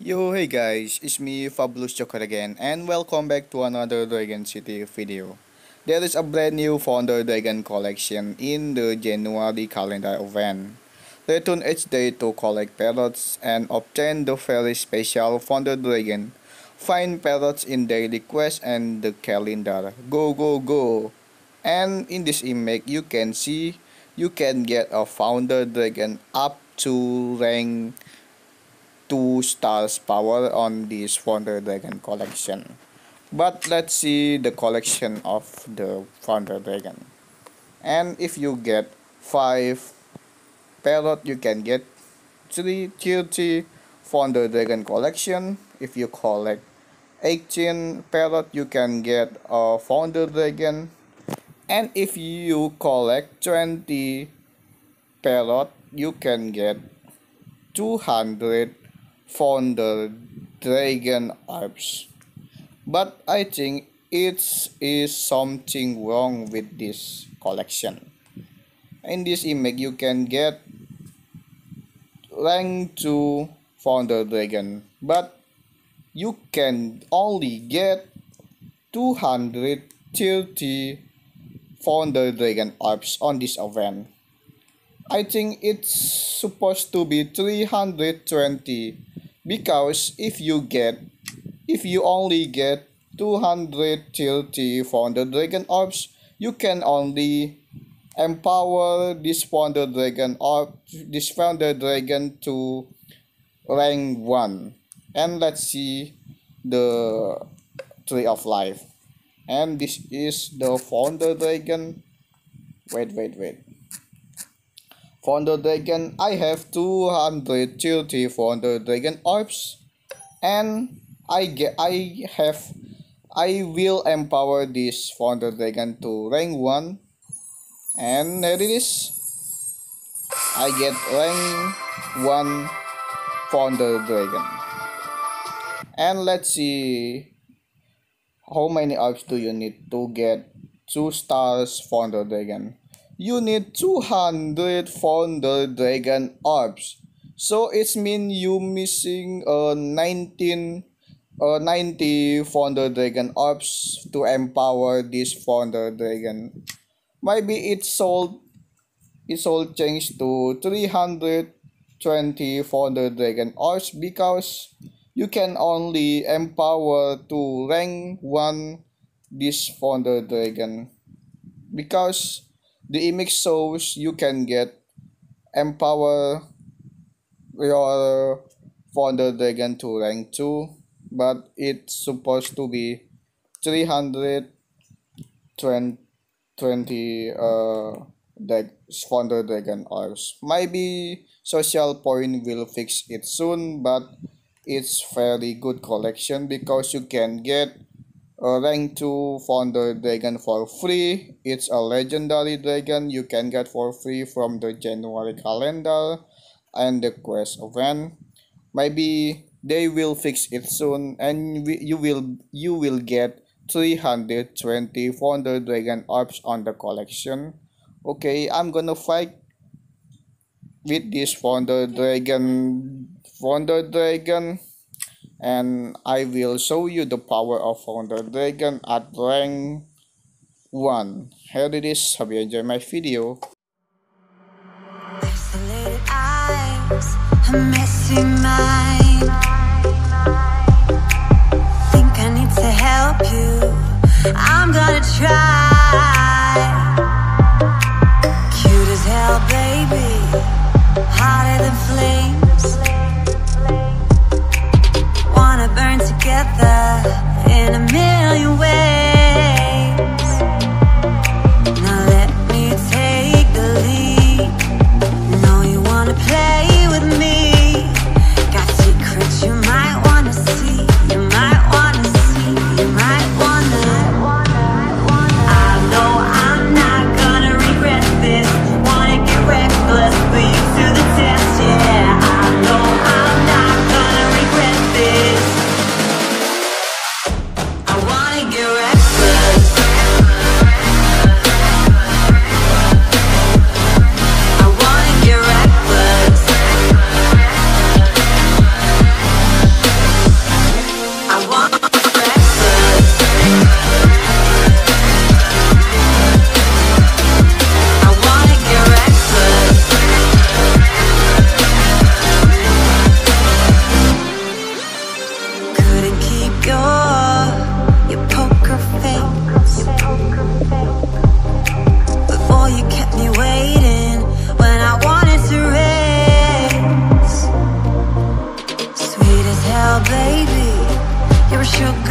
Yo, hey guys, it's me Fabulous Joker again, and welcome back to another Dragon City video. There is a brand new Founder Dragon collection in the January calendar event. Return each day to collect parrots and obtain the very special Founder Dragon. Find parrots in daily quest and the calendar. Go, go, go! And in this image, you can see you can get a Founder Dragon up to rank 2 stars power on this Founder Dragon collection. But let's see the collection of the Founder Dragon. And if you get 5 parrot, you can get 3 30 Founder Dragon collection. If you collect 18 parrot, you can get a Founder Dragon. And if you collect 20 parrot, you can get 200 founder dragon orbs but i think it is something wrong with this collection. In this image you can get rank 2 founder dragon but you can only get 230 founder dragon orbs on this event. I think it's supposed to be 320 because if you get if you only get 230 the dragon orbs you can only empower this founder dragon or this founder dragon to rank 1 and let's see the tree of life. And this is the founder dragon. Wait wait wait Founder Dragon, I have 230 Founder Dragon orbs and I get I have I will empower this Founder Dragon to rank 1 and here it is. I get rank 1 Founder Dragon. And let's see how many orbs do you need to get 2 stars Founder Dragon you need 200 founder dragon orbs. So it's mean you missing uh 19 uh 90 founder dragon orbs to empower this founder dragon. Maybe it's sold it's all changed to 320 founder dragon orbs because you can only empower to rank 1 this founder dragon. Because the image shows you can get empower your founder dragon to rank 2 but it's supposed to be 320 uh that founder dragon orbs maybe Socialpoint will fix it soon but it's very good collection because you can get uh, rank 2 founder dragon for free. It's a legendary dragon you can get for free from the january calendar and the quest event maybe they will fix it soon and we, you will you will get 320 founder dragon orbs on the collection. Okay i'm gonna fight with this founder dragon founder dragon and I will show you the power of Founder Dragon at rank 1. Here it is, hope you enjoy my video. I'm gonna try. I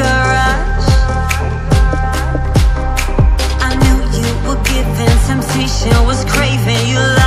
rush. I knew you were giving temptation, was craving you.